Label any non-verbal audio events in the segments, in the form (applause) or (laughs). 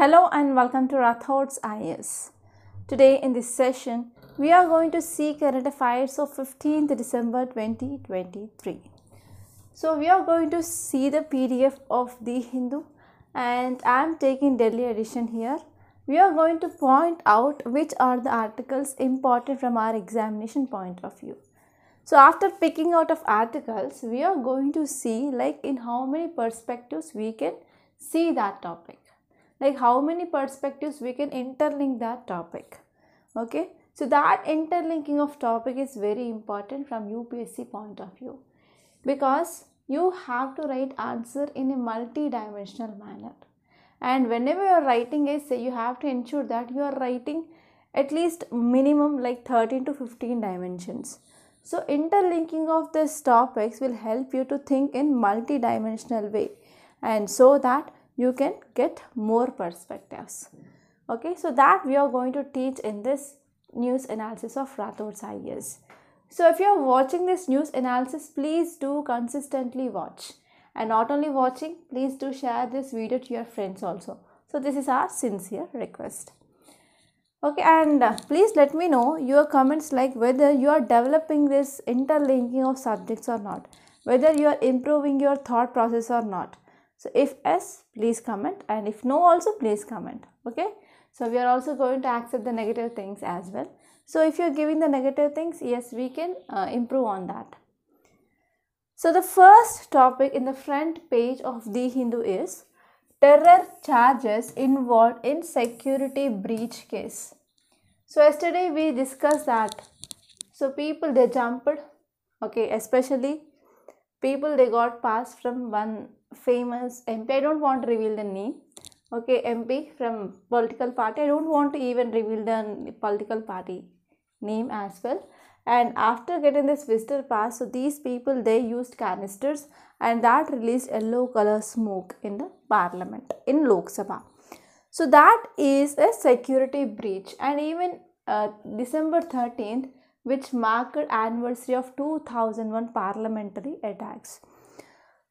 Hello and welcome to Rathod's IAS. Today in this session, we are going to see current affairs of 15th December 2023. So we are going to see the PDF of the Hindu and I am taking Delhi edition here. We are going to point out which are the articles important from our examination point of view. So after picking out of articles, we are going to see like in how many perspectives we can see that topic. Like how many perspectives we can interlink that topic. Okay. So that interlinking of topic is very important from UPSC point of view because you have to write answer in a multi-dimensional manner and whenever you are writing essay you have to ensure that you are writing at least minimum like 13 to 15 dimensions so interlinking of these topics will help you to think in multi-dimensional way and so that you can get more perspectives okay so that we are going to teach in this news analysis of Rathod's IAS. So if you are watching this news analysis, please do consistently watch. And not only watching, please do share this video to your friends also. So this is our sincere request. Okay, and uh, please let me know your comments like whether you are developing this interlinking of subjects or not, whether you are improving your thought process or not. So if yes, please comment and if no also please comment. Okay. So we are also going to accept the negative things as well. So if you're giving the negative things, yes, we can uh, improve on that. So the first topic in the front page of The Hindu is terror charges involved in security breach case. So yesterday we discussed that. So people they jumped, okay, especially people they got passed from one famous MP. I don't want to reveal the name. Okay, MP from political party. I don't want to even reveal the political party name as well and after getting this visitor pass so these people they used canisters and that released yellow color smoke in the parliament in lok sabha so that is a security breach and even uh, december 13th which marked anniversary of 2001 parliamentary attacks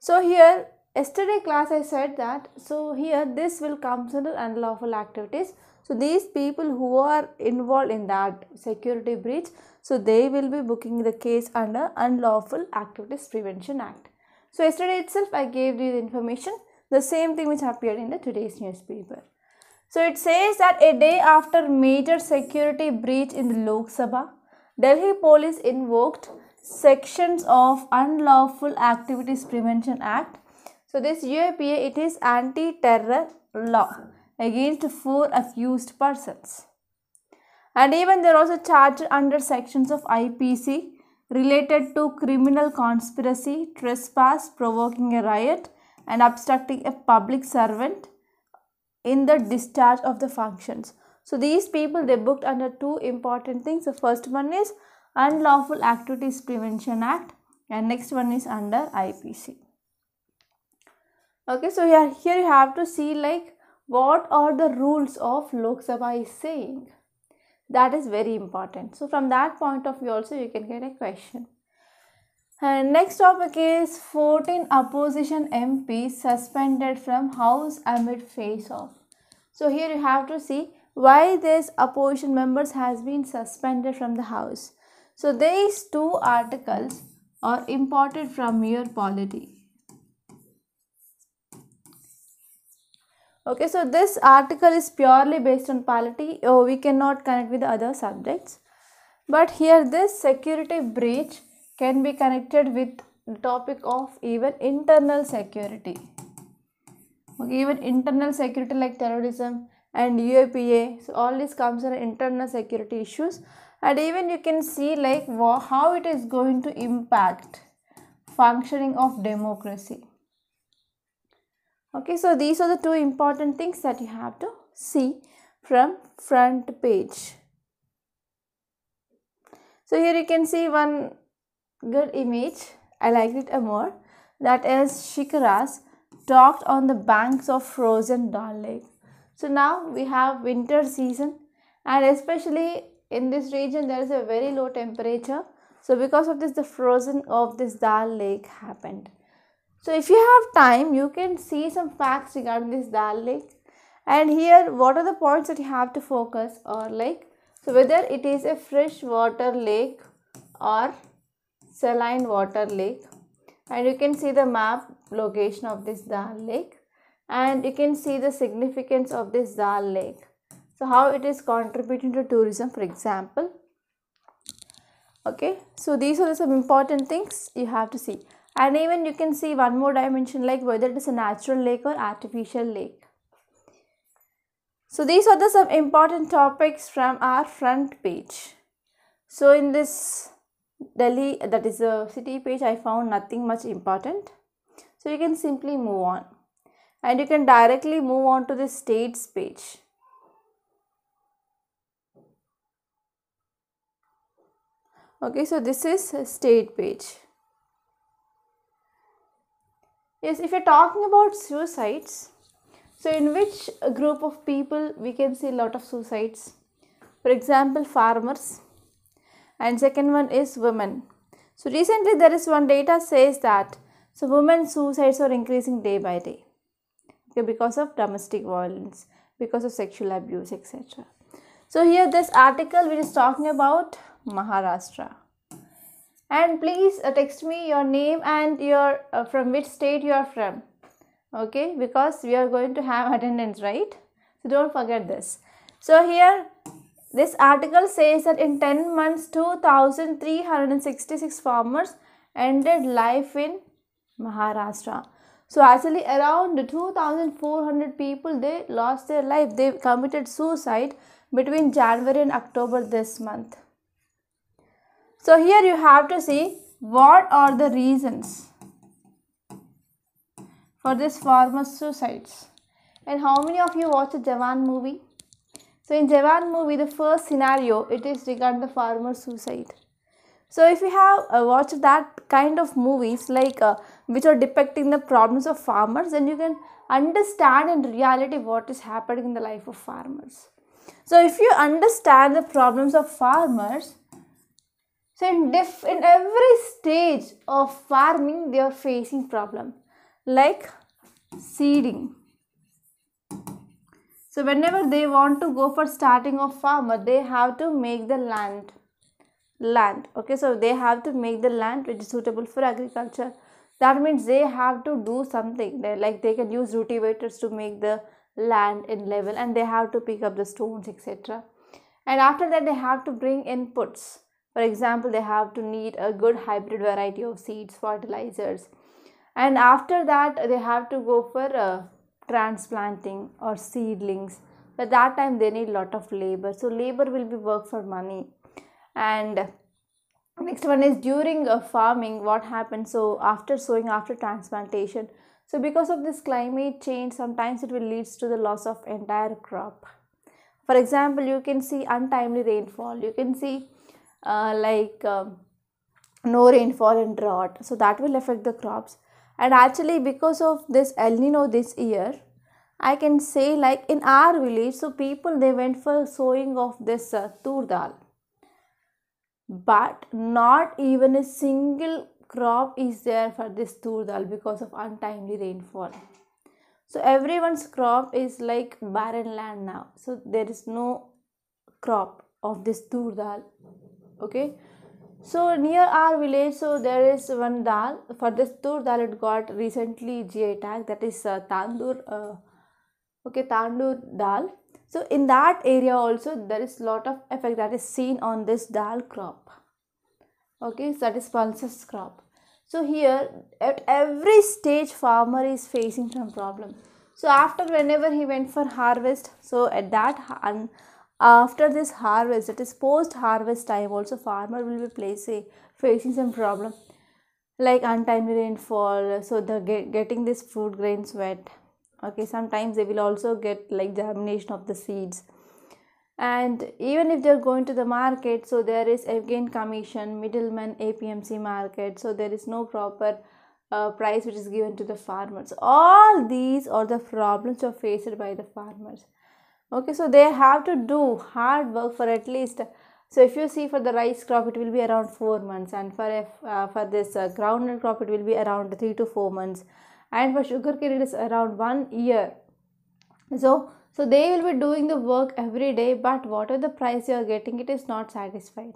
so here yesterday class i said that so here this will come under unlawful activities so these people who are involved in that security breach, so they will be booking the case under Unlawful Activities Prevention Act. So yesterday itself I gave you the information, the same thing which appeared in the today's newspaper. So it says that a day after major security breach in the Lok Sabha, Delhi police invoked sections of Unlawful Activities Prevention Act. So this UAPA it is anti-terror law against four accused persons. And even they are also charged under sections of IPC related to criminal conspiracy, trespass, provoking a riot, and obstructing a public servant in the discharge of the functions. So these people they booked under two important things. The first one is Unlawful Activities Prevention Act and next one is under IPC. Okay, so here, you have to see like what are the rules of Lok Sabha is saying. That is very important. So from that point of view also you can get a question. And next topic is 14 opposition MPs suspended from House amid face off. So here you have to see why this opposition members has been suspended from the House. So these two articles are imported from your polity. Okay so this article is purely based on polity. Oh, we cannot connect with other subjects. But here this security breach can be connected with the topic of even internal security. Okay even internal security like terrorism and UAPA so all this comes under internal security issues. And even you can see like how it is going to impact functioning of democracy okay so these are the two important things that you have to see from front page. So here you can see one good image. I liked it more. That is shikaras docked on the banks of frozen dal lake so now we have winter season and especially in this region there is a very low temperature. So because of this the frozen of this dal lake happened so if you have time, you can see some facts regarding this Dal Lake. and here what are the points that you have to focus or like so whether it is a fresh water lake or saline water lake and you can see the map location of this Dal lake and you can see the significance of this Dal lake. So how it is contributing to tourism for example. Okay, so these are some important things you have to see and even you can see one more dimension like whether it is a natural lake or artificial lake. So these are the some important topics from our front page. So in this Delhi that is the city page I found nothing much important. So you can simply move on and you can directly move on to the states page. Okay, so this is state page. Yes, if you're talking about suicides, so in which group of people we can see a lot of suicides? For example, farmers and second one is women. So recently there is one data says that so women suicides are increasing day by day okay, because of domestic violence, because of sexual abuse, etc. So here this article which is talking about Maharashtra. And please uh, text me your name and your uh, from which state you are from. Okay, because we are going to have (laughs) attendance, right? So don't forget this. So here this article says that in 10 months 2366 farmers ended life in Maharashtra. So actually around 2400 people they lost their life. They committed suicide between January and October this month. So here you have to see what are the reasons for this farmer suicides. And how many of you watched the Jawan movie? So in Jawan movie, the first scenario, it is regarding the farmer suicide. So if you have uh, watched that kind of movies like uh, which are depicting the problems of farmers, then you can understand in reality what is happening in the life of farmers. So if you understand the problems of farmers, so in, diff, in every stage of farming, they are facing problem like seeding so whenever they want to go for starting of farmer, they have to make the land land. Okay, so they have to make the land which is suitable for agriculture. That means they have to do something. They like they can use rotavators to make the land in level and they have to pick up the stones etc. And after that they have to bring inputs. For example, they have to need a good hybrid variety of seeds, fertilizers. And after that they have to go for a transplanting or seedlings. But that time they need a lot of labor. So labor will be work for money. And next one is during uh, farming what happens? So after sowing after transplantation. So because of this climate change sometimes it will leads to the loss of entire crop. For example you can see untimely rainfall. You can see uh, like uh, no rainfall and drought. So that will affect the crops. And actually because of this el nino this year i can say like in our village so people they went for sowing of this uh, tur dal. But not even a single crop is there for this tur dal because of untimely rainfall. So everyone's crop is like barren land now. So there is no crop of this tur dal okay so near our village, so there is one dal. For this tur dal, it got recently GI tag. That is uh, Tandur. Uh, okay, Tandur dal. So in that area also there is lot of effect that is seen on this dal crop. Okay, so that is pulses crop. So here at every stage farmer is facing some problem. So after whenever he went for harvest, so at that after this harvest it is post harvest time also farmer will be placing facing some problem like untimely rainfall. So the get, getting this food grains wet okay sometimes they will also get like germination of the seeds. And even if they're going to the market so there is again commission middleman apmc market. So there is no proper uh, price which is given to the farmers. All these are the problems are faced by the farmers okay so they have to do hard work for at least so if you see for the rice crop it will be around 4 months and for uh, for this uh, groundnut crop it will be around 3 to 4 months and for sugar cane it is around 1 year. So so they will be doing the work every day but whatever the price you are getting it is not satisfied.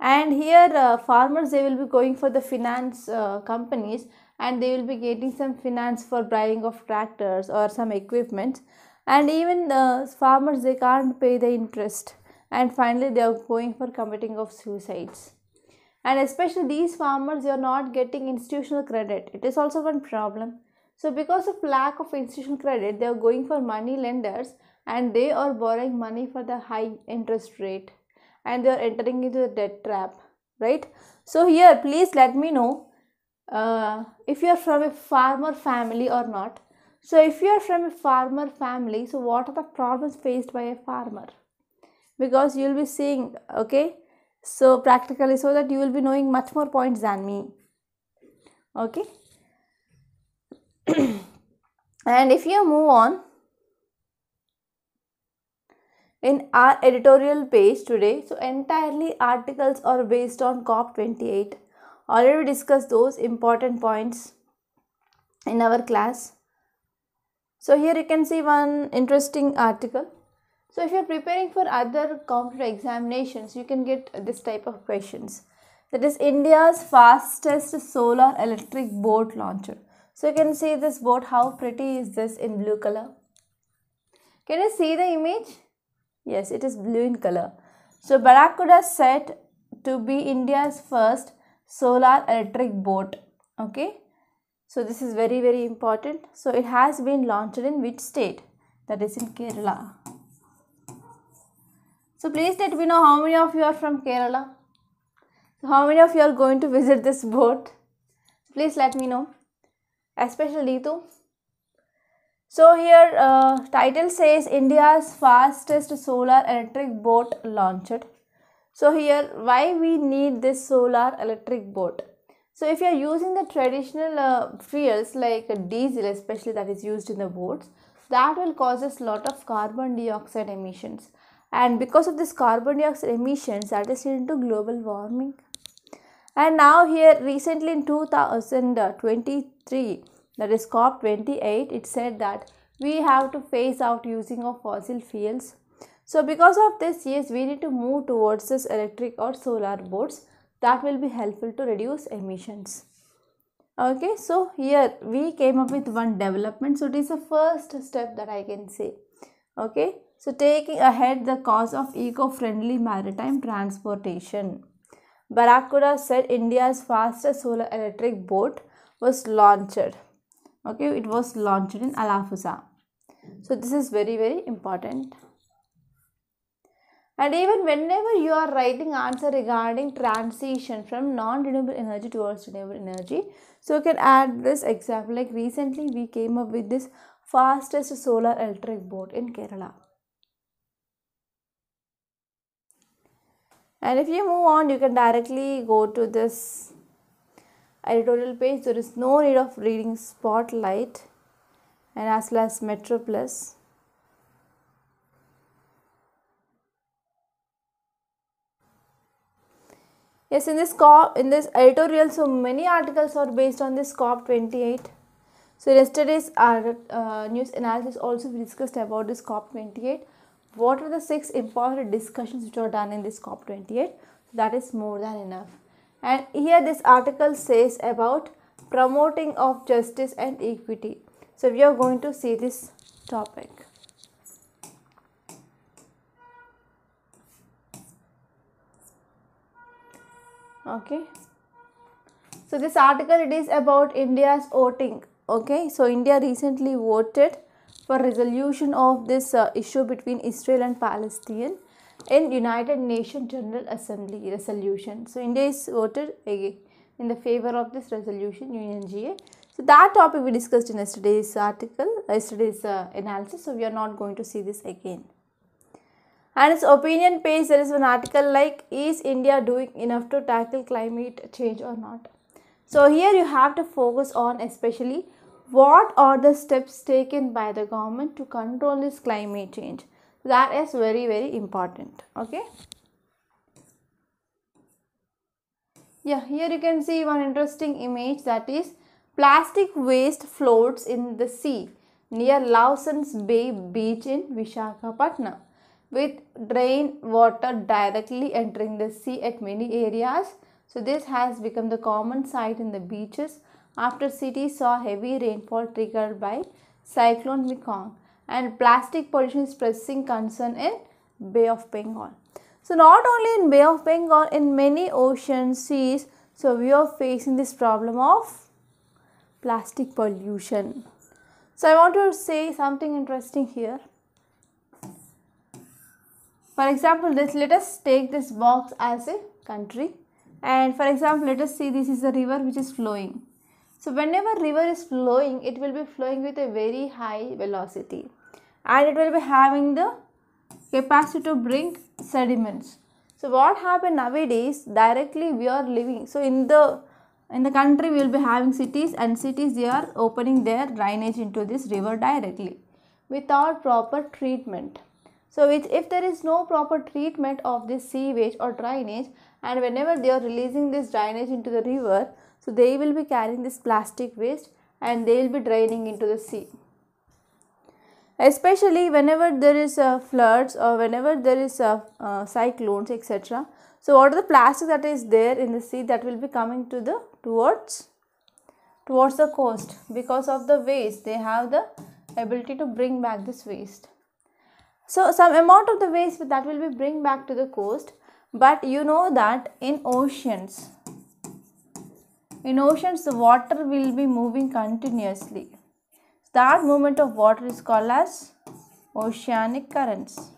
And here uh, farmers they will be going for the finance uh, companies and they will be getting some finance for buying of tractors or some equipment and even the farmers they can't pay the interest. And finally they are going for committing of suicides. And especially these farmers they are not getting institutional credit. It is also one problem. So because of lack of institutional credit they are going for money lenders and they are borrowing money for the high interest rate. And they are entering into the debt trap right? So here please let me know uh, if you are from a farmer family or not so if you are from a farmer family so what are the problems faced by a farmer? Because you will be seeing okay so practically so that you will be knowing much more points than me okay? (clears throat) And if you move on in our editorial page today so entirely articles are based on cop 28 already discussed those important points in our class so here you can see one interesting article so if you're preparing for other competitive examinations you can get this type of questions that is india's fastest solar electric boat launcher so you can see this boat how pretty is this in blue color can you see the image Yes, it is blue in color. So Barracuda said to be India's first solar electric boat. Okay. So this is very very important. So it has been launched in which state? That is in Kerala. So please let me know how many of you are from Kerala. So how many of you are going to visit this boat? Please let me know. Especially Ritu. So here uh, title says India's fastest solar electric boat launched. So here why we need this solar electric boat. So if you are using the traditional uh, fuels like diesel especially that is used in the boats that will causes lot of carbon dioxide emissions and because of this carbon dioxide emissions that is leading to global warming. And now here recently in 2023 that is COP28, it said that we have to phase out using of fossil fuels. So because of this, yes, we need to move towards this electric or solar boats that will be helpful to reduce emissions. Okay, so here we came up with one development. So it is the first step that I can say. Okay, so taking ahead the cause of eco-friendly maritime transportation. Barracuda said India's fastest solar electric boat was launched okay it was launched in Alappuzha so this is very very important and even whenever you are writing answer regarding transition from non-renewable energy towards renewable energy so you can add this example like recently we came up with this fastest solar electric boat in Kerala. And if you move on you can directly go to this editorial page. There is no need of reading spotlight and as well as metro plus yes in this cop in this editorial so many articles are based on this cop 28 so yesterday's uh, news analysis also we discussed about this cop 28 what are the six important discussions which are done in this cop 28 that is more than enough. And here this article says about promoting of justice and equity. So we are going to see this topic okay so this article it is about india's voting okay so india recently voted for resolution of this uh, issue between israel and palestine in United Nations General Assembly resolution. So India is voted again in the favor of this resolution UNGA. So that topic we discussed in yesterday's article, yesterday's uh, analysis. So we are not going to see this again. And its opinion page there is an article like is India doing enough to tackle climate change or not. So here you have to focus on especially what are the steps taken by the government to control this climate change? That is very very important okay? Yeah here you can see one interesting image that is plastic waste floats in the sea near Lawson's Bay Beach in Vishakhapatnam with drain water directly entering the sea at many areas. So this has become the common sight in the beaches after cities saw heavy rainfall triggered by cyclone Michaung and plastic pollution is pressing concern in Bay of Bengal. So not only in Bay of Bengal, in many oceans, seas, so we are facing this problem of plastic pollution. So I want to say something interesting here. For example, this let us take this box as a country and for example, let us see this is a river which is flowing. So whenever river is flowing, it will be flowing with a very high velocity and it will be having the capacity to bring sediments. So what happened nowadays directly we are living. So in the in the country we will be having cities and cities they are opening their drainage into this river directly without proper treatment. So if there is no proper treatment of this sewage or drainage and whenever they are releasing this drainage into the river so they will be carrying this plastic waste and they will be draining into the sea. Especially whenever there is uh, floods or whenever there is uh, uh, cyclones etc so what are the plastic that is there in the sea that will be coming to the towards towards the coast? Because of the waste they have the ability to bring back this waste so some amount of the waste that will be bring back to the coast but you know that in oceans in oceans the water will be moving continuously that movement of water is called as oceanic currents.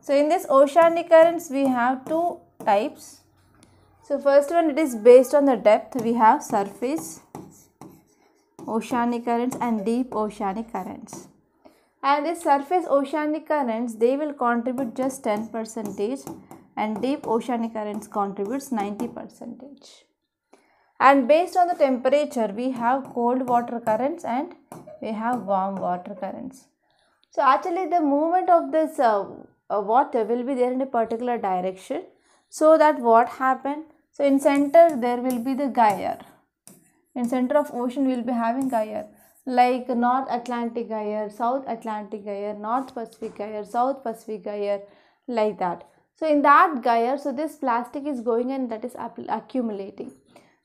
So in this oceanic currents we have two types. So first one it is based on the depth we have surface oceanic currents and deep oceanic currents. And the surface oceanic currents they will contribute just 10 percentage and deep oceanic currents contributes 90 percentage. And based on the temperature we have cold water currents and we have warm water currents. So actually the movement of this uh, uh, water will be there in a particular direction. So that what happened so in center there will be the gyre. In center of ocean we will be having gyre like north atlantic gyre south atlantic gyre north pacific gyre south pacific gyre like that. So in that gyre so this plastic is going and that is accumulating.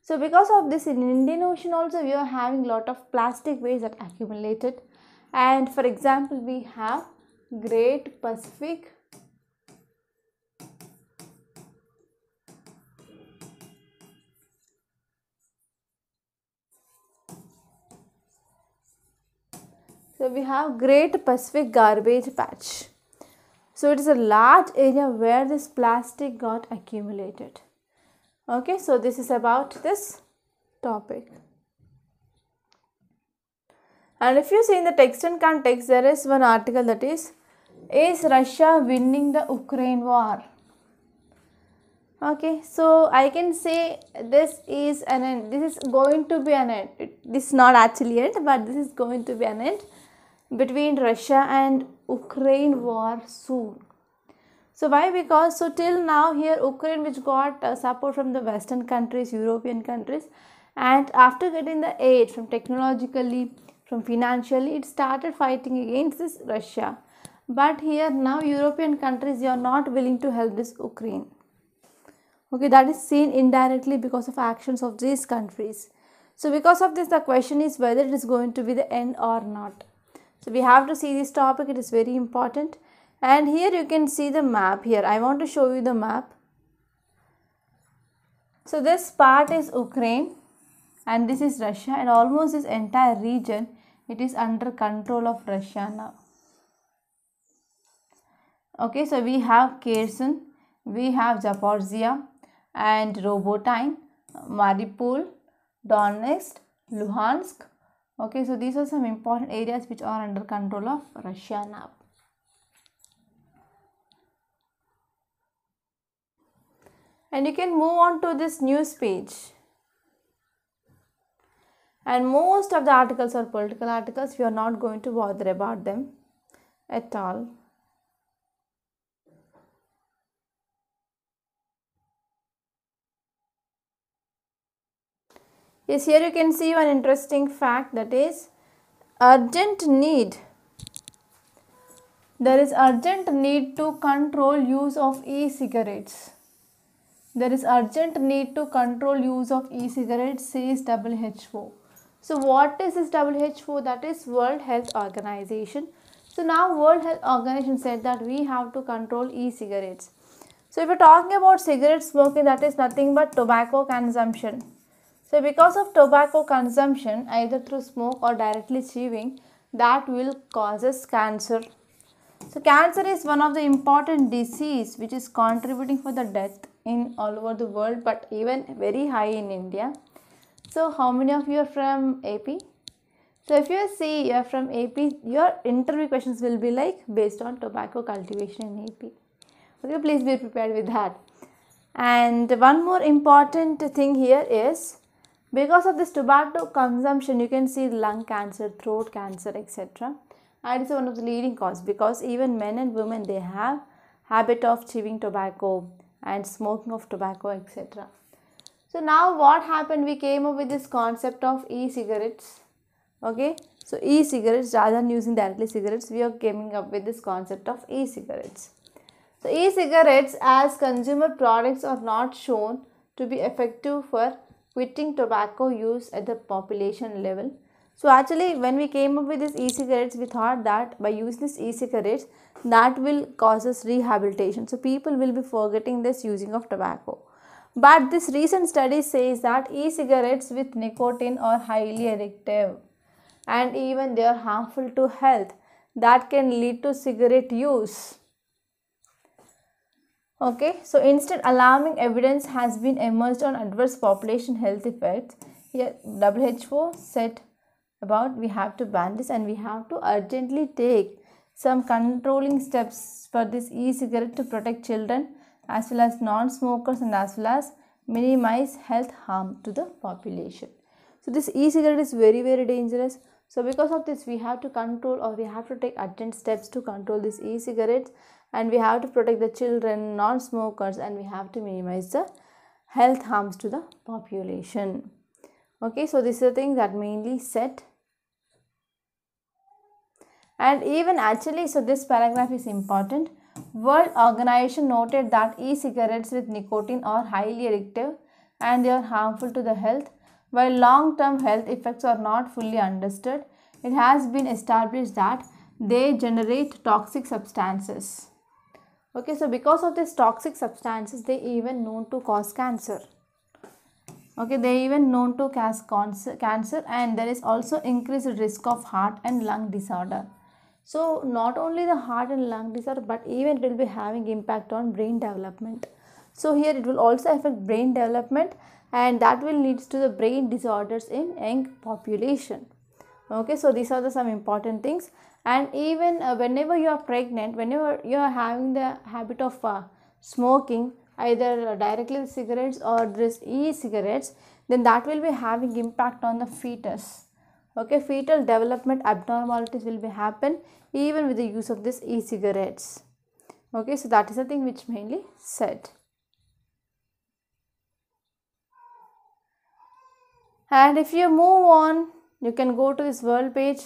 So because of this in Indian Ocean also we are having lot of plastic waste that accumulated. And for example we have Great Pacific So we have Great Pacific Garbage Patch. So it is a large area where this plastic got accumulated. Okay so this is about this topic. And if you see in the text and context there is one article that is is russia winning the ukraine war? Okay so i can say this is an end. This is going to be an end. This is not actually end but this is going to be an end between russia and ukraine war soon so why? Because so till now here Ukraine which got uh, support from the western countries, European countries and after getting the aid from technologically, from financially it started fighting against this Russia. But here now European countries are not willing to help this Ukraine. Okay, that is seen indirectly because of actions of these countries. So because of this the question is whether it is going to be the end or not. So we have to see this topic it is very important. And here you can see the map here. I want to show you the map. So this part is ukraine and this is russia and almost this entire region it is under control of russia now. Okay so we have kherson we have zaporizhia and robotyne mariupol donetsk luhansk okay so these are some important areas which are under control of russia now. And you can move on to this news page. And most of the articles are political articles. We are not going to bother about them at all Here you can see one interesting fact that is urgent need. There is urgent need to control use of e-cigarettes. There is urgent need to control use of e-cigarettes says WHO. So what is this WHO? That is World Health Organization. So now World Health Organization said that we have to control e-cigarettes. So if you're talking about cigarette smoking that is nothing but tobacco consumption. So because of tobacco consumption either through smoke or directly chewing that will causes cancer. So cancer is one of the important disease which is contributing for the death in all over the world but even very high in India. So how many of you are from AP? So if you see you are from AP, your interview questions will be like based on tobacco cultivation in AP. Okay, please be prepared with that. And one more important thing here is because of this tobacco consumption, you can see lung cancer, throat cancer, etc. And it's one of the leading cause because even men and women they have habit of chewing tobacco and smoking of tobacco etc. So now what happened we came up with this concept of e-cigarettes okay. So e-cigarettes rather than using directly cigarettes we are coming up with this concept of e-cigarettes. So e-cigarettes as consumer products are not shown to be effective for quitting tobacco use at the population level. So actually when we came up with this e-cigarettes we thought that by using this e-cigarettes that will cause us rehabilitation. So people will be forgetting this using of tobacco. But this recent study says that e-cigarettes with nicotine are highly addictive and even they are harmful to health that can lead to cigarette use. Okay, so instead alarming evidence has been emerged on adverse population health effects. Here WHO said about we have to ban this and we have to urgently take some controlling steps for this e-cigarette to protect children as well as non-smokers and as well as minimize health harm to the population. So this e-cigarette is very very dangerous. So because of this we have to control or we have to take urgent steps to control this e-cigarettes and we have to protect the children, non-smokers and we have to minimize the health harms to the population. Okay, so this is the thing that mainly said. and even actually so this paragraph is important world organization noted that e-cigarettes with nicotine are highly addictive and they are harmful to the health while long-term health effects are not fully understood it has been established that they generate toxic substances okay so because of these toxic substances they even known to cause cancer okay they even known to cause cancer and there is also increased risk of heart and lung disorder so not only the heart and lung disorder but even it will be having impact on brain development. So here it will also affect brain development and that will leads to the brain disorders in young population. Okay, so these are the some important things and even uh, whenever you are pregnant, whenever you are having the habit of uh, smoking either directly cigarettes or this e-cigarettes then that will be having impact on the fetus. Okay fetal development abnormalities will be happen even with the use of this e-cigarettes. Okay so that is the thing which mainly said. And if you move on you can go to this world page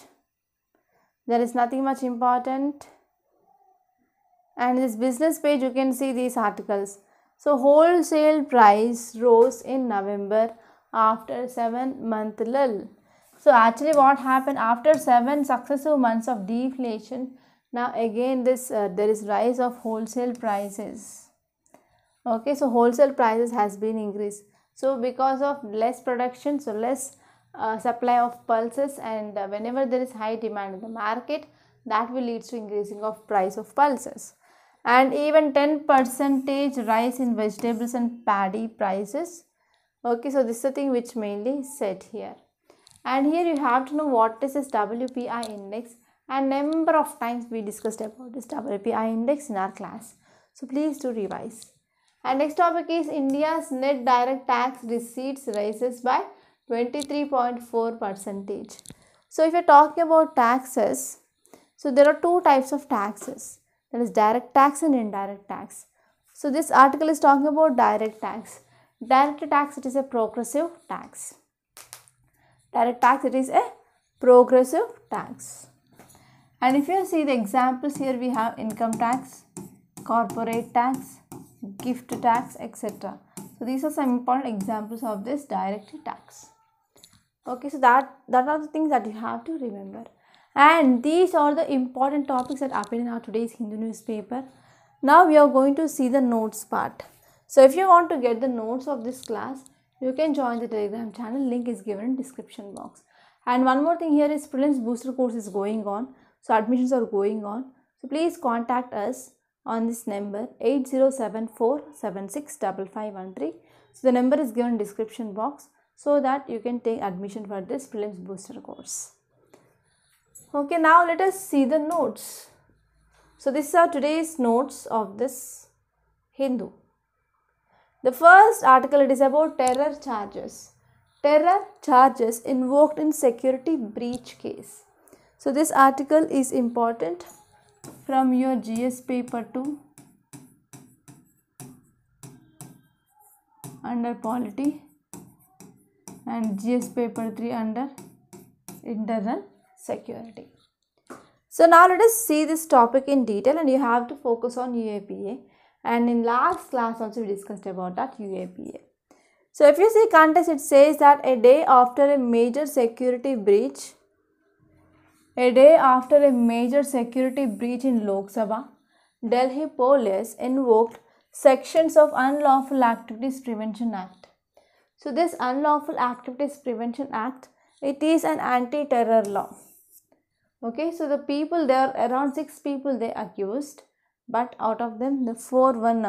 there is nothing much important and this business page you can see these articles so wholesale price rose in november after 7 month lull so actually what happened after 7 successive months of deflation, now again this uh, there is rise of wholesale prices. Okay, so wholesale prices has been increased. So because of less production, so less uh, supply of pulses and uh, whenever there is high demand in the market, that will lead to increasing of price of pulses. And even 10 percentage rise in vegetables and paddy prices. Okay, so this is the thing which mainly said here and here you have to know what is this WPI index and number of times we discussed about this WPI index in our class. So please do revise. And next topic is India's net direct tax receipts rises by 23.4 percentage. So if you're talking about taxes, so there are two types of taxes that is direct tax and indirect tax. So this article is talking about direct tax. Direct tax it is a progressive tax. direct tax it is a progressive tax and if you see the examples here we have income tax corporate tax gift tax etc so these are some important examples of this direct tax okay so that that are the things that you have to remember. And these are the important topics that appear in our today's hindu newspaper. Now we are going to see the notes part. So if you want to get the notes of this class you can join the telegram channel. Link is given in description box. And one more thing here is prelims booster course is going on. So admissions are going on. So please contact us on this number 8074765513 so the number is given in description box so that you can take admission for this prelims booster course okay now let us see the notes so these are today's notes of this hindu the first article it is about terror charges. Terror charges invoked in security breach case. So this article is important from your GS paper 2 under polity and GS paper 3 under internal security. So now let us see this topic in detail and you have to focus on UAPA and in last class also we discussed about that UAPA. So if you see context it says that a day after a major security breach a day after a major security breach in Lok Sabha, Delhi police invoked sections of Unlawful Activities Prevention Act. So this Unlawful Activities Prevention Act, it is an anti-terror law. Okay, so the people, there around six people they accused but out of them the four one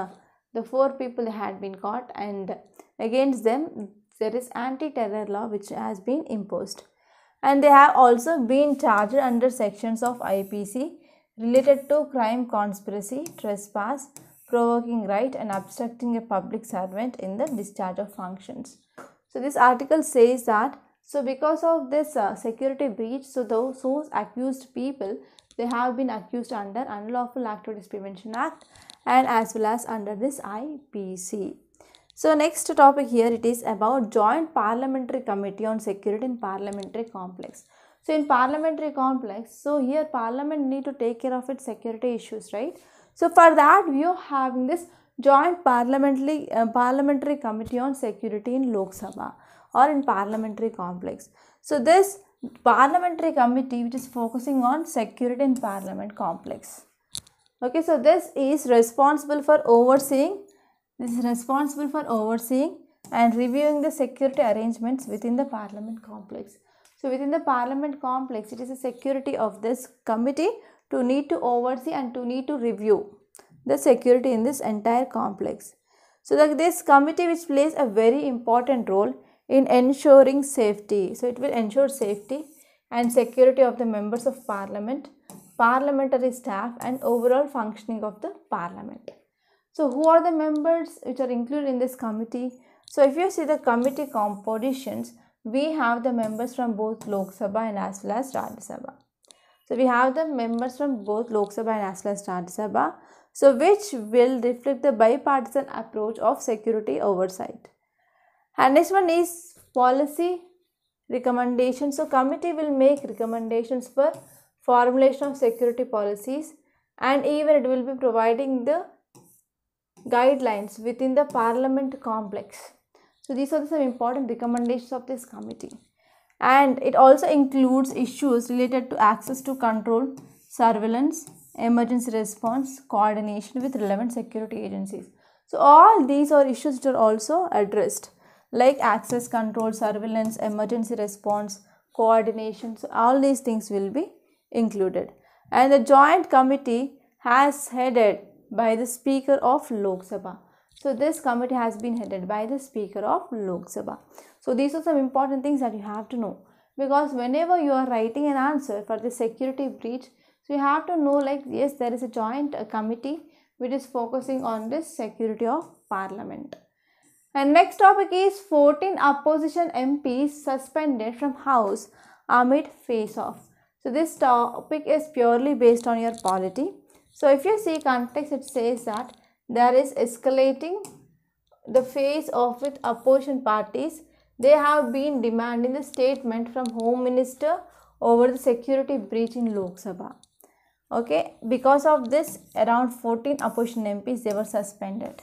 the four people had been caught and against them there is anti-terror law which has been imposed and they have also been charged under sections of IPC related to crime conspiracy trespass provoking right and obstructing a public servant in the discharge of functions so this article says that so because of this uh, security breach so those who accused people they have been accused under Unlawful Activities Prevention Act and as well as under this IPC. So next topic here it is about Joint Parliamentary Committee on Security in Parliamentary Complex. So in parliamentary complex, so here parliament need to take care of its security issues, right? So for that we are having this Joint Parliamentary uh, Parliamentary Committee on Security in Lok Sabha or in parliamentary complex. So this parliamentary committee which is focusing on security in parliament complex okay so this is responsible for overseeing this is responsible for overseeing and reviewing the security arrangements within the parliament complex so within the parliament complex it is a security of this committee to need to oversee and to need to review the security in this entire complex so that this committee which plays a very important role in ensuring safety. So it will ensure safety and security of the members of parliament, parliamentary staff and overall functioning of the parliament. So who are the members which are included in this committee? So if you see the committee compositions, we have the members from both Lok Sabha and as well as Rajya Sabha. So we have the members from both Lok Sabha and as well as Rajya Sabha. So which will reflect the bipartisan approach of security oversight. And next one is policy recommendations. So committee will make recommendations for formulation of security policies and even it will be providing the guidelines within the parliament complex. So these are some important recommendations of this committee. And it also includes issues related to access to control, surveillance, emergency response, coordination with relevant security agencies. So all these are issues which are also addressed like access control, surveillance, emergency response, coordination. So, all these things will be included. And the joint committee has headed by the Speaker of Lok Sabha. So, this committee has been headed by the Speaker of Lok Sabha. So, these are some important things that you have to know because whenever you are writing an answer for the security breach, so you have to know like yes, there is a joint uh, committee which is focusing on this security of parliament. And next topic is 14 opposition MPs suspended from House amid face-off. So this topic is purely based on your polity. So if you see context, it says that there is escalating the face-off with opposition parties they have been demanding the statement from Home Minister over the security breach in Lok Sabha. Okay, because of this, around 14 opposition MPs they were suspended.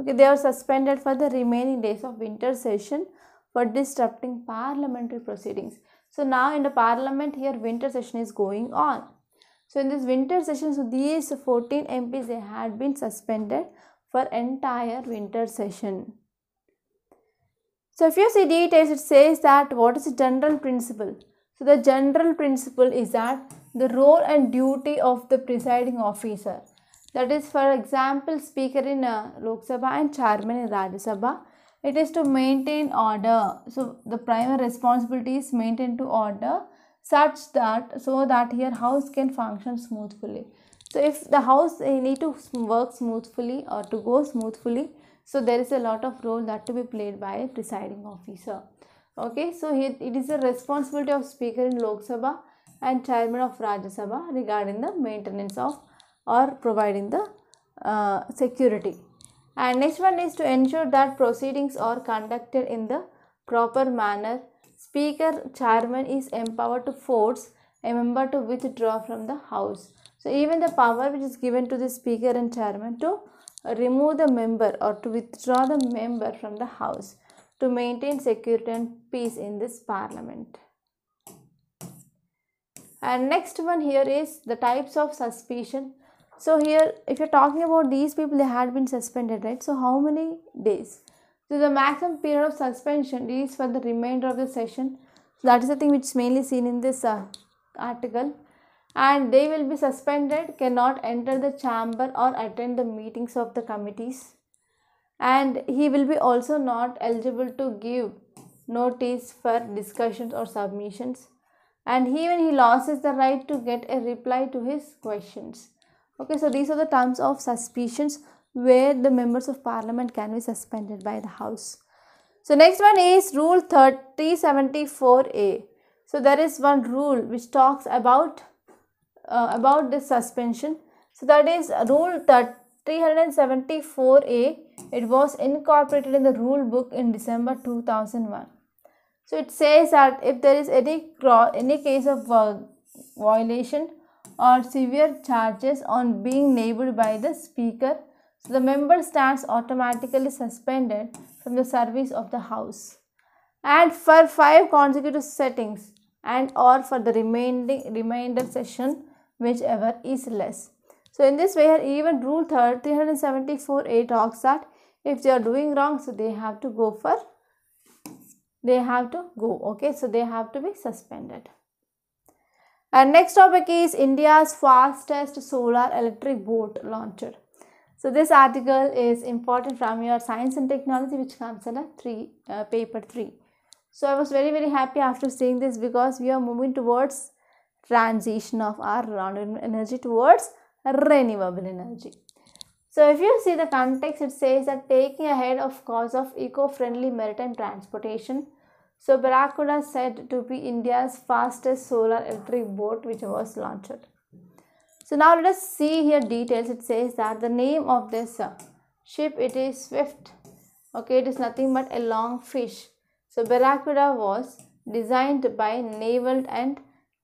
Okay, they were suspended for the remaining days of winter session for disrupting parliamentary proceedings. So now in the parliament here winter session is going on. So in this winter session, so these 14 MPs they had been suspended for entire winter session. So if you see details, it says that what is the general principle? So the general principle is that the role and duty of the presiding officer. That is, for example, speaker in uh, Lok Sabha and chairman in Rajya Sabha. It is to maintain order. So the primary responsibility is maintain to order such that so that your house can function smoothly. So if the house need to work smoothly or to go smoothly, so there is a lot of role that to be played by presiding officer. Okay, so it, it is a responsibility of speaker in Lok Sabha and chairman of Rajya Sabha regarding the maintenance of or providing the uh, security. And next one is to ensure that proceedings are conducted in the proper manner. Speaker chairman is empowered to force a member to withdraw from the house. So even the power which is given to the speaker and chairman to remove the member or to withdraw the member from the house to maintain security and peace in this parliament. And next one here is the types of suspicion. So here if you're talking about these people they had been suspended right. So how many days? So the maximum period of suspension is for the remainder of the session. So that is the thing which is mainly seen in this uh, article and they will be suspended cannot enter the chamber or attend the meetings of the committees. And he will be also not eligible to give notice for discussions or submissions. And even he loses the right to get a reply to his questions. Okay so these are the terms of suspicions where the members of parliament can be suspended by the house. So next one is rule 3074a so there is one rule which talks about uh, about this suspension. So that is rule 374A. It was incorporated in the rule book in December 2001. So it says that if there is any any case of uh, violation or severe charges on being named by the speaker, so the member stands automatically suspended from the service of the house. And for five consecutive settings and or for the remaining remainder session whichever is less. So in this way even rule 374a talks that if they are doing wrong so they have to go for they have to go okay so they have to be suspended. And next topic is India's fastest solar electric boat launcher. So this article is important from your science and technology which comes in a 3 uh, paper 3. So I was very very happy after seeing this because we are moving towards transition of our renewable energy towards renewable energy. So if you see the context, it says that taking ahead of cause of eco-friendly maritime transportation. So Barracuda said to be India's fastest solar electric boat which was launched. So now let us see here details. It says that the name of this uh, ship it is Swift. Okay, it is nothing but a long fish. So Barracuda was designed by Navalt and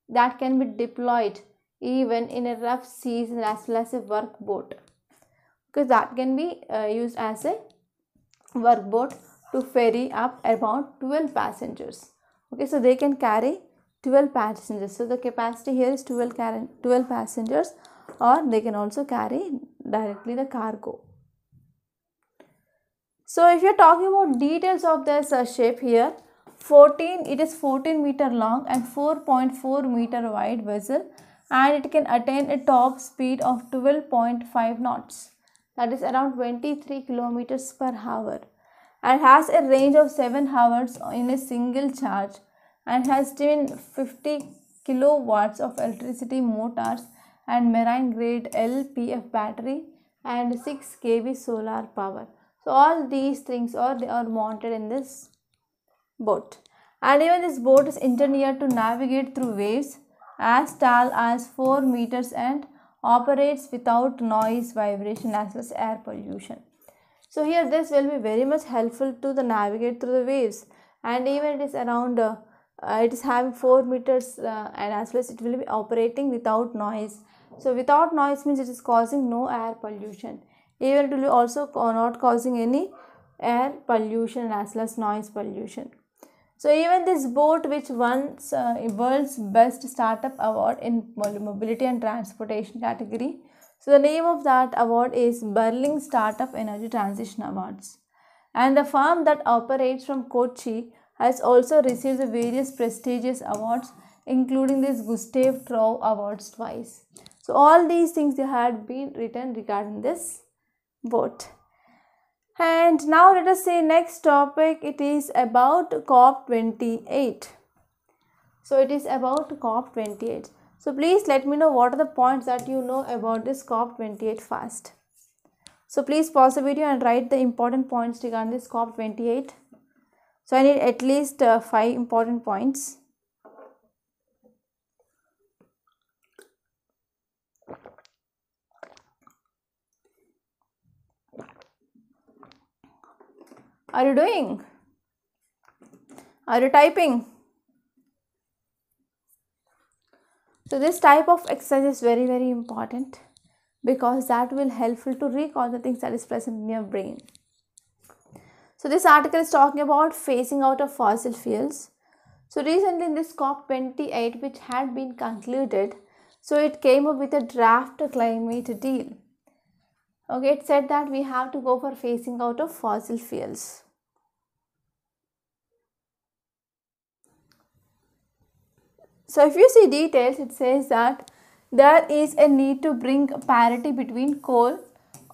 that can be deployed even in a rough seas as well as a workboat because that can be uh, used as a workboat to ferry up about 12 passengers. Okay so they can carry 12 passengers. So the capacity here is 12 car 12 passengers or they can also carry directly the cargo. So if you're talking about details of this uh, ship here 14 it is 14 meter long and 4.4 meter wide vessel and it can attain a top speed of 12.5 knots that is around 23 kilometers per hour and has a range of 7 hours in a single charge and has 50 kilowatts of electricity motors and marine grade LPF battery and 6 kV solar power. So all these things are they are mounted in this boat. And even this boat is engineered to navigate through waves as tall as 4 meters and operates without noise, vibration as well as air pollution. So here this will be very much helpful to the navigate through the waves and even it is around uh, uh, it is having 4 meters uh, and as well as it will be operating without noise so without noise means it is causing no air pollution even it will be also not causing any air pollution as well as noise pollution so even this boat which won uh, world's best startup award in mobility and transportation category so the name of that award is Berlin Startup Energy Transition Awards and the firm that operates from Kochi has also received various prestigious awards including this Gustave Trouvé Awards twice. So all these things they had been written regarding this boat. And now let us see next topic it is about COP28. So it is about COP28. So please let me know what are the points that you know about this COP28 fast. So please pause the video and write the important points regarding this COP28. So I need at least uh, 5 important points. Are you doing? Are you typing? So this type of exercise is very very important because that will helpful to recall the things that is present in your brain. So this article is talking about phasing out of fossil fuels. So recently in this COP28 which had been concluded, so it came up with a draft climate deal. Okay, it said that we have to go for phasing out of fossil fuels. So if you see details, it says that there is a need to bring parity between coal,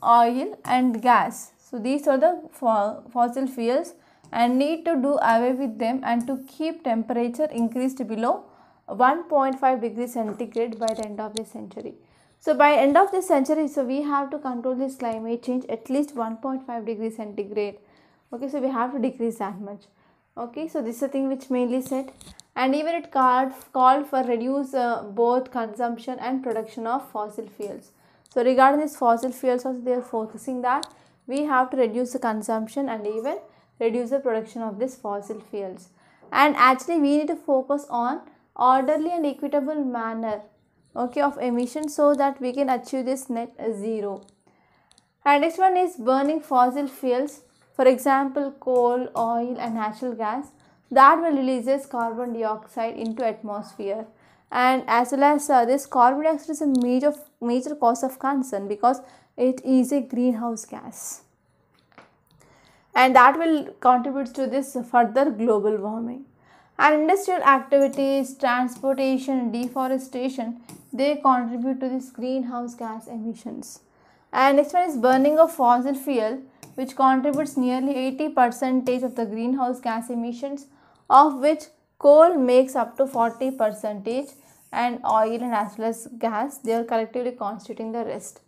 oil and gas so these are the fossil fuels and need to do away with them and to keep temperature increased below 1.5 degrees centigrade by the end of the century. So by end of the century, so we have to control this climate change at least 1.5 degrees centigrade. Okay, so we have to decrease that much. Okay, so this is the thing which mainly said and even it called, for reduce uh, both consumption and production of fossil fuels. So regarding this fossil fuels also they are focusing that we have to reduce the consumption and even reduce the production of these fossil fuels. And actually we need to focus on orderly and equitable manner okay of emission so that we can achieve this net zero. And next one is burning fossil fuels. For example coal oil and natural gas that will releases carbon dioxide into atmosphere. And as well as uh, this carbon dioxide is a major major cause of concern because it is a greenhouse gas. And that will contribute to this further global warming. And industrial activities transportation deforestation they contribute to this greenhouse gas emissions. And next one is burning of fossil fuel which contributes nearly 80 percentage of the greenhouse gas emissions of which coal makes up to 40 percentage and oil and as well as gas they are collectively constituting the rest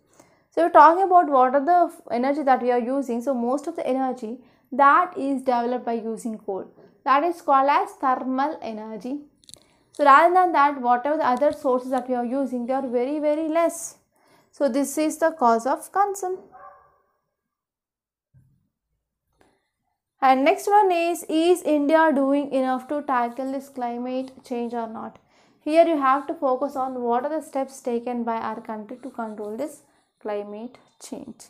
so we're talking about what are the energy that we are using. So most of the energy that is developed by using coal. That is called as thermal energy. So rather than that, whatever the other sources that we are using, they are very very less. So this is the cause of concern. And next one is, is India doing enough to tackle this climate change or not? Here you have to focus on what are the steps taken by our country to control this climate change.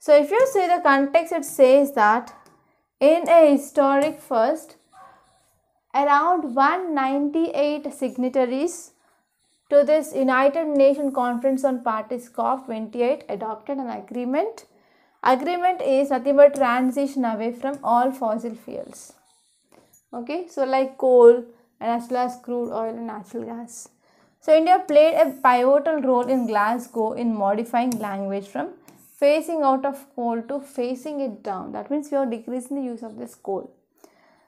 So if you see the context it says that in a historic first around 198 signatories to this United Nations Conference on Parties COP28 adopted an agreement. Agreement is nothing but transition away from all fossil fuels. Okay, so like coal and as well as crude oil and natural gas. So India played a pivotal role in Glasgow in modifying language from phasing out of coal to phasing it down. That means we are decreasing the use of this coal.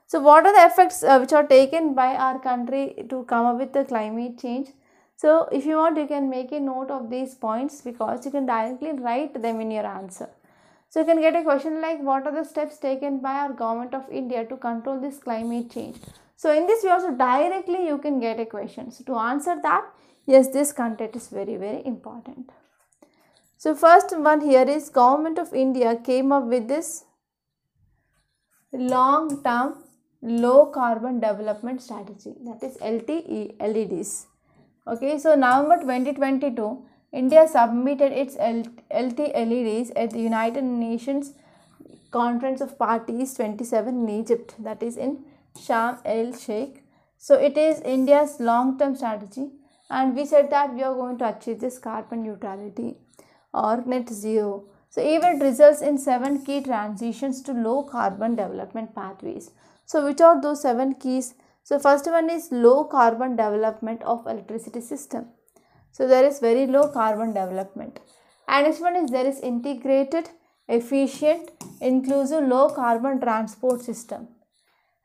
So what are the effects uh, which are taken by our country to come up with the climate change? So if you want you can make a note of these points because you can directly write them in your answer. So you can get a question like what are the steps taken by our government of India to control this climate change? So in this way also directly you can get a question. So to answer that, yes, this content is very, very important. So first one here is Government of India came up with this long term low carbon development strategy that is LT LEDs. Okay, so November 2022, India submitted its LT LEDs at the United Nations Conference of Parties 27 in Egypt that is in Sharm el Sheikh. So it is India's long term strategy and we said that we are going to achieve this carbon neutrality or net zero. So even results in seven key transitions to low carbon development pathways. So which are those seven keys? So first one is low carbon development of electricity system. So there is very low carbon development. And next one is there is integrated, efficient, inclusive low carbon transport system.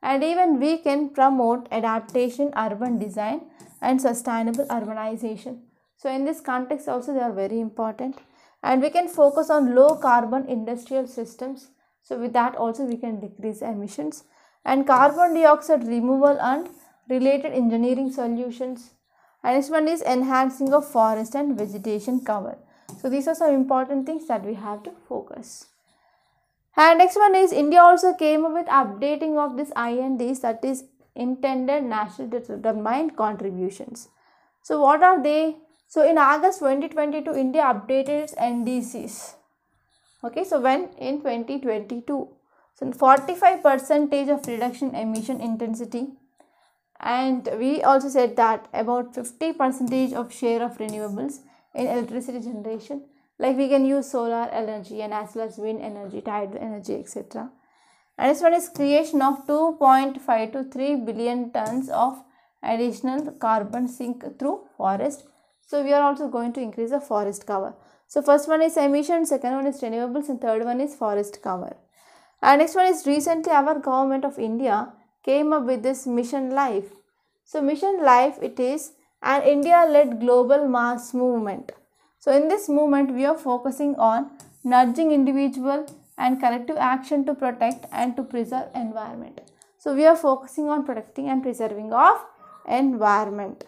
And even we can promote adaptation, urban design and sustainable urbanization. So in this context also they are very important and we can focus on low carbon industrial systems. So with that also we can decrease emissions and carbon dioxide removal and related engineering solutions. And this one is enhancing of forest and vegetation cover. So these are some important things that we have to focus. And next one is India also came up with updating of this INDCs that is intended national determined contributions. So what are they? So in August 2022, India updated its NDCs. Okay, so when in 2022, so 45 percentage of reduction emission intensity, and we also said that about 50 percentage of share of renewables in electricity generation, like we can use solar energy and as well as wind energy, tidal energy, etc. And this one is creation of 2.5 to 3 billion tons of additional carbon sink through forest. So we are also going to increase the forest cover. So first one is emission, second one is renewables and third one is forest cover. And next one is recently our government of India came up with this mission life. So mission life it is an India led global mass movement. So in this movement we are focusing on nudging individual and collective action to protect and to preserve environment. So we are focusing on protecting and preserving of environment.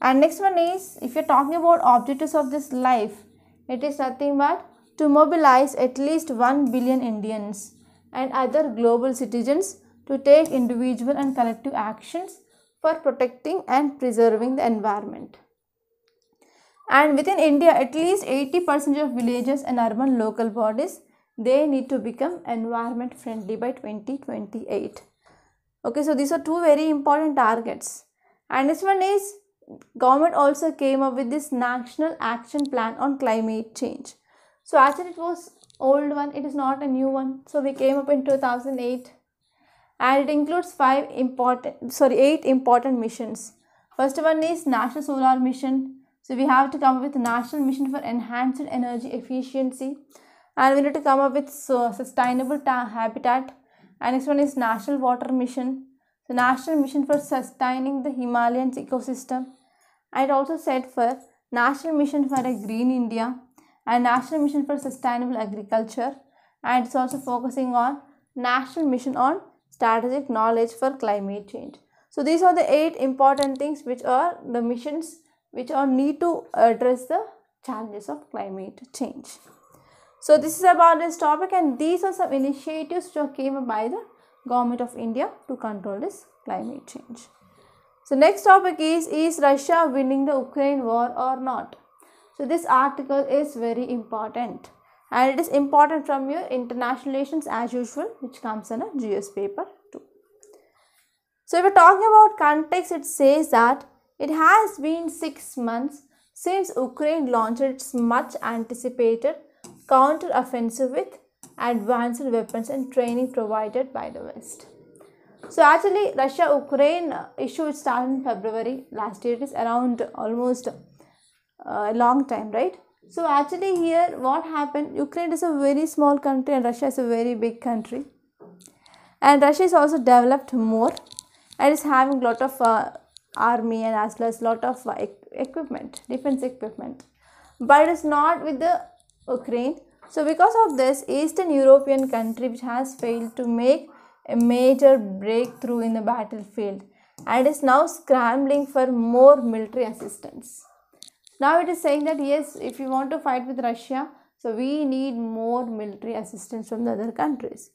And next one is if you're talking about objectives of this life, it is nothing but to mobilize at least 1 billion Indians and other global citizens to take individual and collective actions for protecting and preserving the environment. And within India, at least 80% of villages and urban local bodies they need to become environment friendly by 2028 okay so these are two very important targets. And this one is government also came up with this national action plan on climate change. So actually it was old one it is not a new one. So we came up in 2008 and it includes five important sorry eight important missions. First one is national solar mission. So we have to come up with national mission for enhanced energy efficiency. And we need to come up with sustainable habitat. And next one is national water mission. The national mission for sustaining the himalayan ecosystem. And it also said for national mission for a green india. And national mission for sustainable agriculture. And it's also focusing on national mission on strategic knowledge for climate change so these are the eight important things which are the missions which are need to address the challenges of climate change so this is about this topic and these are some initiatives which came by the government of India to control this climate change. So next topic is is Russia winning the Ukraine war or not? So this article is very important and it is important from your international relations as usual which comes in a GS paper too. So if we're talking about context it says that it has been 6 months since Ukraine launched its much anticipated counter-offensive with advanced weapons and training provided by the West. So actually Russia-Ukraine issue started in February last year. It is around almost uh, a long time, right? So actually here what happened, Ukraine is a very small country and Russia is a very big country. And Russia is also developed more and is having lot of uh, army and as well as lot of uh, equipment, defense equipment. But it is not with the Ukraine. So because of this, Eastern European country which has failed to make a major breakthrough in the battlefield and is now scrambling for more military assistance. Now it is saying that yes, if you want to fight with Russia, so we need more military assistance from the other countries.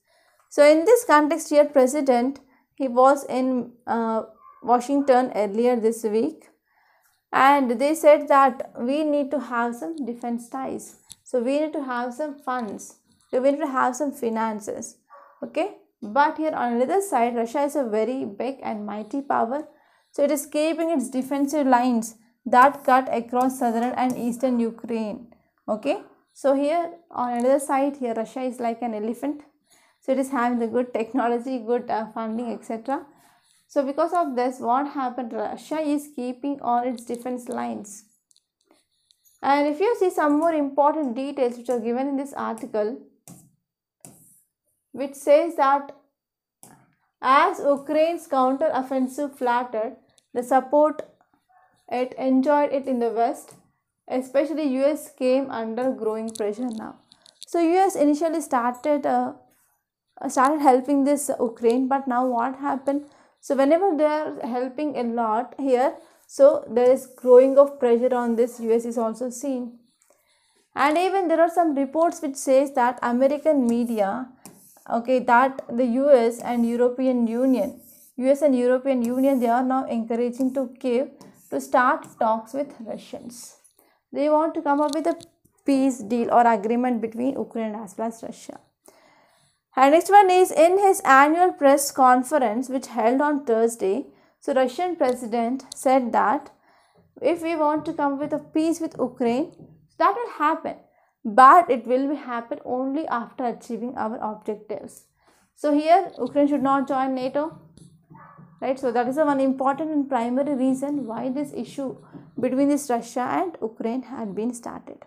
So in this context here, President he was in uh, Washington earlier this week and they said that we need to have some defense ties. So we need to have some funds. So we need to have some finances. Okay. But here on the other side, Russia is a very big and mighty power. So it is keeping its defensive lines that cut across southern and eastern Ukraine. Okay. So here on another side, here Russia is like an elephant. So it is having the good technology, good uh, funding, etc. So because of this, what happened? Russia is keeping all its defense lines. And if you see some more important details which are given in this article, which says that as Ukraine's counter-offensive flattered, the support it enjoyed it in the West, especially US came under growing pressure now. So US initially started uh, started helping this Ukraine, but now what happened? So whenever they are helping a lot here, so there is growing of pressure on this US is also seen. And even there are some reports which says that American media, okay, that the US and European Union, US and European Union, they are now encouraging to Kiev to start talks with Russians. They want to come up with a peace deal or agreement between Ukraine as well as Russia. And next one is in his annual press conference which held on Thursday, so Russian president said that if we want to come with a peace with Ukraine, that will happen. But it will be happen only after achieving our objectives. So here Ukraine should not join NATO. Right, so that is the one important and primary reason why this issue between this Russia and Ukraine had been started.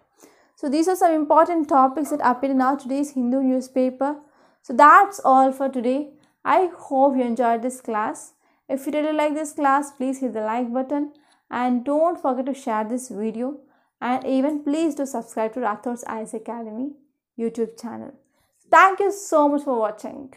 So these are some important topics that appear in our today's Hindu newspaper. So that's all for today. I hope you enjoyed this class. If you really like this class, please hit the like button and don't forget to share this video and even please do subscribe to Rathod's IAS Academy YouTube channel. Thank you so much for watching.